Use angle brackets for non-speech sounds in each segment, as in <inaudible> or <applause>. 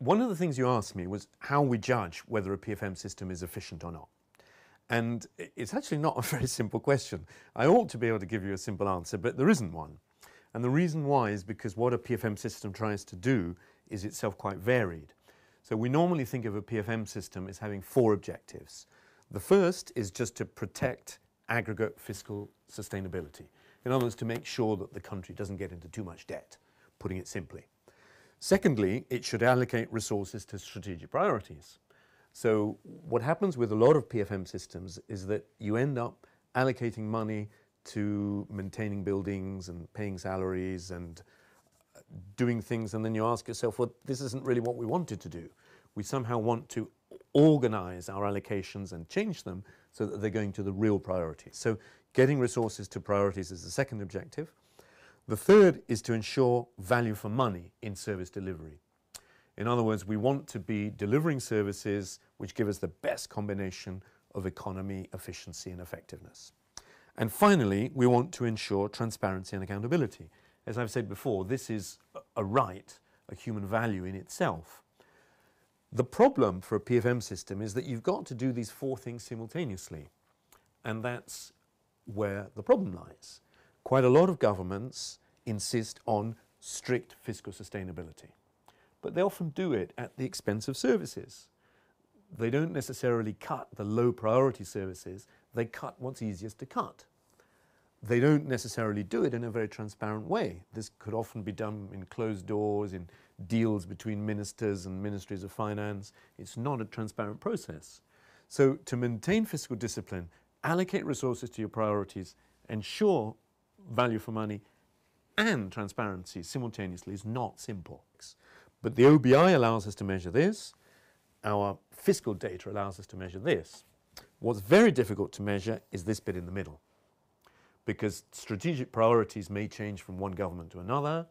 one of the things you asked me was how we judge whether a PFM system is efficient or not. And it's actually not a <laughs> very simple question. I ought to be able to give you a simple answer, but there isn't one. And the reason why is because what a PFM system tries to do is itself quite varied. So we normally think of a PFM system as having four objectives. The first is just to protect aggregate fiscal sustainability. In other words, to make sure that the country doesn't get into too much debt, putting it simply. Secondly, it should allocate resources to strategic priorities. So what happens with a lot of PFM systems is that you end up allocating money to maintaining buildings and paying salaries and uh, doing things and then you ask yourself, well, this isn't really what we wanted to do. We somehow want to organize our allocations and change them so that they're going to the real priorities. So getting resources to priorities is the second objective. The third is to ensure value for money in service delivery. In other words, we want to be delivering services which give us the best combination of economy, efficiency and effectiveness. And finally, we want to ensure transparency and accountability. As I've said before, this is a right, a human value in itself. The problem for a PFM system is that you've got to do these four things simultaneously. And that's where the problem lies. Quite a lot of governments insist on strict fiscal sustainability, but they often do it at the expense of services. They don't necessarily cut the low priority services, they cut what's easiest to cut. They don't necessarily do it in a very transparent way. This could often be done in closed doors, in deals between ministers and ministries of finance. It's not a transparent process. So to maintain fiscal discipline, allocate resources to your priorities, ensure value for money and transparency simultaneously is not simple. But the OBI allows us to measure this. Our fiscal data allows us to measure this. What's very difficult to measure is this bit in the middle because strategic priorities may change from one government to another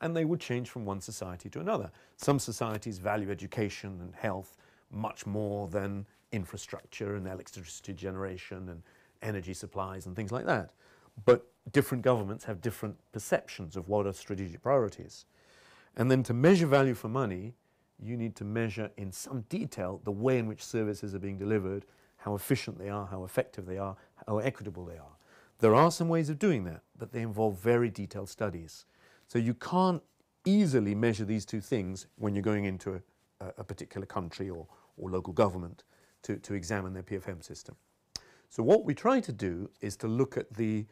and they would change from one society to another. Some societies value education and health much more than infrastructure and electricity generation and energy supplies and things like that. But different governments have different perceptions of what are strategic priorities. And then to measure value for money, you need to measure in some detail the way in which services are being delivered, how efficient they are, how effective they are, how equitable they are. There are some ways of doing that, but they involve very detailed studies. So you can't easily measure these two things when you're going into a, a particular country or, or local government to, to examine their PFM system. So what we try to do is to look at the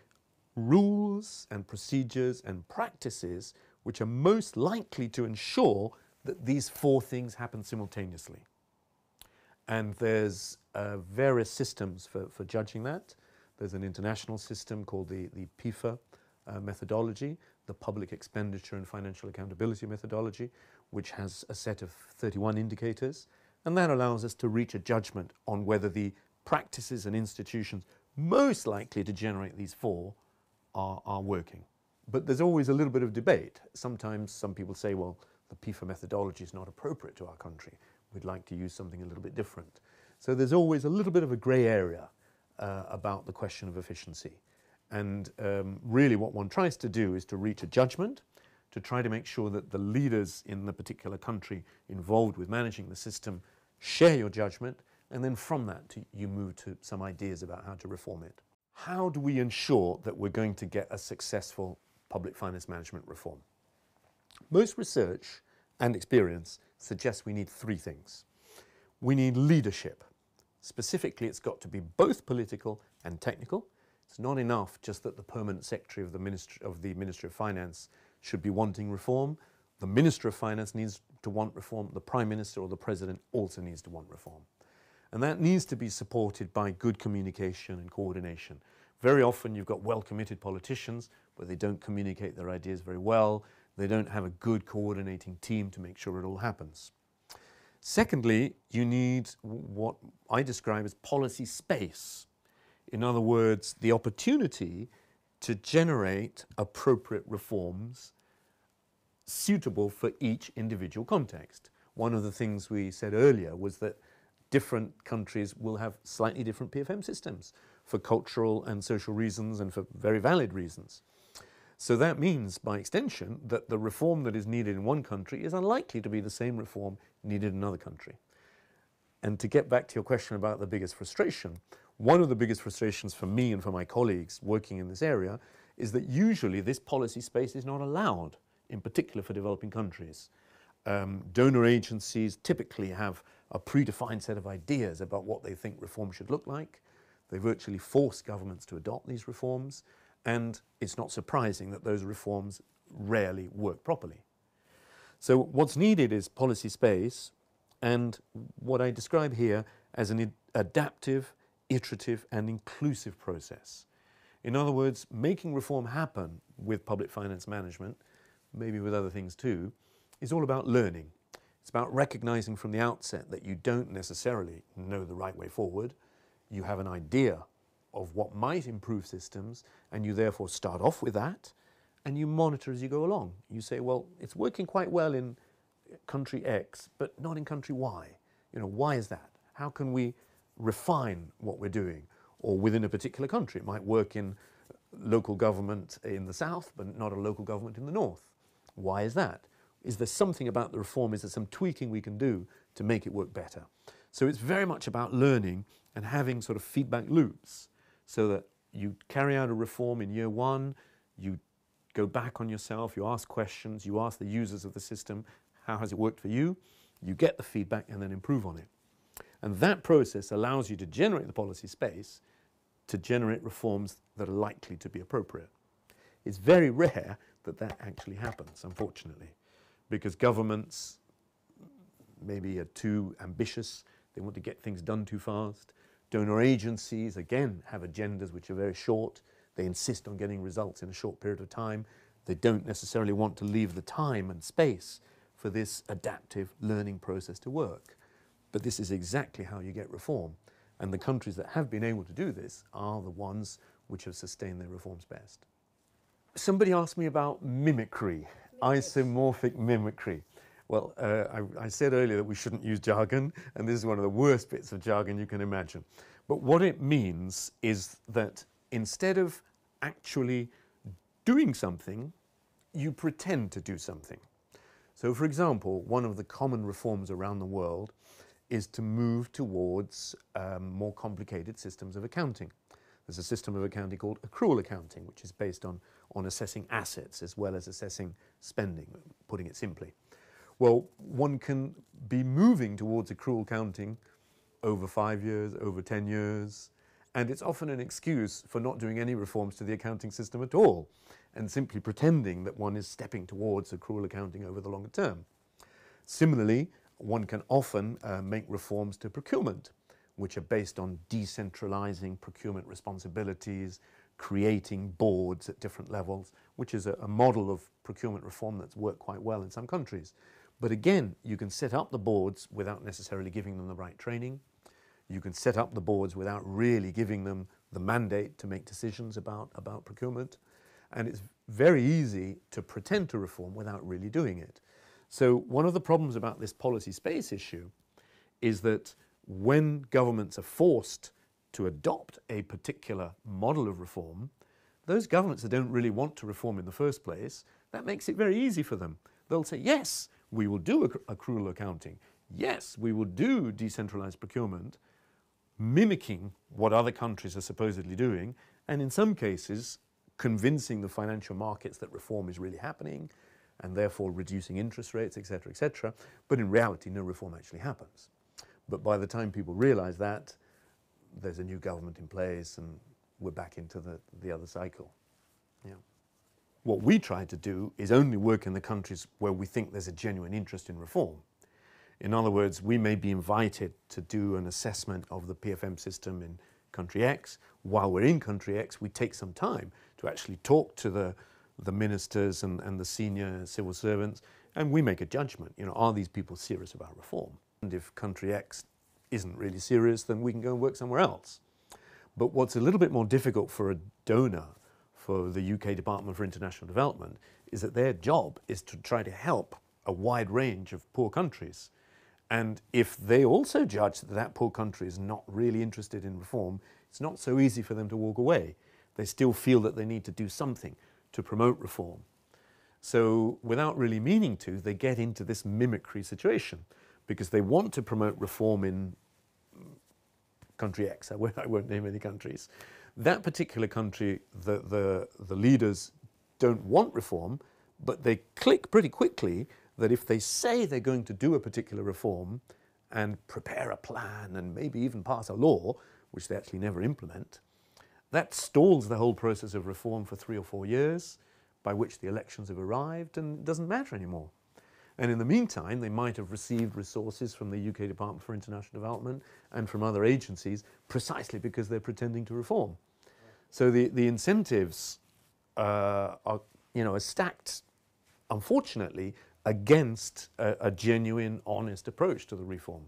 rules and procedures and practices which are most likely to ensure that these four things happen simultaneously. And there's uh, various systems for, for judging that. There's an international system called the, the PEFA uh, methodology, the Public Expenditure and Financial Accountability methodology, which has a set of 31 indicators. And that allows us to reach a judgment on whether the practices and institutions most likely to generate these four are, are working. But there's always a little bit of debate. Sometimes some people say, well, the PEFA methodology is not appropriate to our country. We'd like to use something a little bit different. So there's always a little bit of a grey area uh, about the question of efficiency. And um, really what one tries to do is to reach a judgment, to try to make sure that the leaders in the particular country involved with managing the system share your judgment, and then from that to, you move to some ideas about how to reform it. How do we ensure that we're going to get a successful public finance management reform? Most research and experience suggests we need three things. We need leadership. Specifically, it's got to be both political and technical. It's not enough just that the permanent secretary of the, Ministry of the Ministry of Finance should be wanting reform. The Minister of Finance needs to want reform. The Prime Minister or the President also needs to want reform. And that needs to be supported by good communication and coordination. Very often you've got well-committed politicians, but they don't communicate their ideas very well. They don't have a good coordinating team to make sure it all happens. Secondly, you need what I describe as policy space. In other words, the opportunity to generate appropriate reforms suitable for each individual context. One of the things we said earlier was that different countries will have slightly different PFM systems for cultural and social reasons and for very valid reasons. So that means, by extension, that the reform that is needed in one country is unlikely to be the same reform needed in another country. And to get back to your question about the biggest frustration, one of the biggest frustrations for me and for my colleagues working in this area is that usually this policy space is not allowed, in particular for developing countries. Um, donor agencies typically have a predefined set of ideas about what they think reform should look like. They virtually force governments to adopt these reforms, and it's not surprising that those reforms rarely work properly. So, what's needed is policy space and what I describe here as an adaptive, iterative, and inclusive process. In other words, making reform happen with public finance management, maybe with other things too, is all about learning. It's about recognizing from the outset that you don't necessarily know the right way forward. You have an idea of what might improve systems, and you therefore start off with that, and you monitor as you go along. You say, well, it's working quite well in country X, but not in country Y. You know, why is that? How can we refine what we're doing? Or within a particular country, it might work in local government in the south, but not a local government in the north. Why is that? Is there something about the reform? Is there some tweaking we can do to make it work better? So it's very much about learning and having sort of feedback loops so that you carry out a reform in year one, you go back on yourself, you ask questions, you ask the users of the system, how has it worked for you? You get the feedback and then improve on it. And that process allows you to generate the policy space to generate reforms that are likely to be appropriate. It's very rare that that actually happens, unfortunately, because governments maybe are too ambitious, they want to get things done too fast. Donor agencies, again, have agendas which are very short. They insist on getting results in a short period of time. They don't necessarily want to leave the time and space for this adaptive learning process to work. But this is exactly how you get reform. And the countries that have been able to do this are the ones which have sustained their reforms best. Somebody asked me about mimicry, isomorphic mimicry. Well, uh, I, I, said earlier that we shouldn't use jargon, and this is one of the worst bits of jargon you can imagine. But what it means is that instead of actually doing something, you pretend to do something. So, for example, one of the common reforms around the world is to move towards um, more complicated systems of accounting. There's a system of accounting called accrual accounting, which is based on, on assessing assets as well as assessing spending, putting it simply. Well, one can be moving towards accrual accounting over five years, over 10 years, and it's often an excuse for not doing any reforms to the accounting system at all and simply pretending that one is stepping towards accrual accounting over the longer term. Similarly, one can often uh, make reforms to procurement, which are based on decentralizing procurement responsibilities, creating boards at different levels, which is a, a model of procurement reform that's worked quite well in some countries. But again, you can set up the boards without necessarily giving them the right training. You can set up the boards without really giving them the mandate to make decisions about, about procurement. And it's very easy to pretend to reform without really doing it. So, one of the problems about this policy space issue is that when governments are forced to adopt a particular model of reform, those governments that don't really want to reform in the first place, that makes it very easy for them. They'll say, yes, we will do accrual accounting. Yes, we will do decentralized procurement, mimicking what other countries are supposedly doing, and in some cases, convincing the financial markets that reform is really happening and therefore reducing interest rates, etc., etc. But in reality, no reform actually happens. But by the time people realize that, there's a new government in place and we're back into the, the other cycle. Yeah. What we try to do is only work in the countries where we think there's a genuine interest in reform. In other words, we may be invited to do an assessment of the PFM system in country X. While we're in country X, we take some time to actually talk to the, the ministers and, and the senior civil servants, and we make a judgment. You know, are these people serious about reform? And if country X isn't really serious, then we can go and work somewhere else. But what's a little bit more difficult for a donor, for the UK Department for International Development, is that their job is to try to help a wide range of poor countries. And if they also judge that that poor country is not really interested in reform, it's not so easy for them to walk away they still feel that they need to do something to promote reform. So, without really meaning to, they get into this mimicry situation because they want to promote reform in country X. I won't, name any countries. That particular country, the, the, the leaders don't want reform, but they click pretty quickly that if they say they're going to do a particular reform and prepare a plan and maybe even pass a law, which they actually never implement, that stalls the whole process of reform for three or four years, by which the elections have arrived and it doesn't matter anymore. And in the meantime, they might have received resources from the UK Department for International Development and from other agencies precisely because they're pretending to reform. So the, the incentives uh, are, you know, are stacked, unfortunately, against a, a genuine, honest approach to the reform.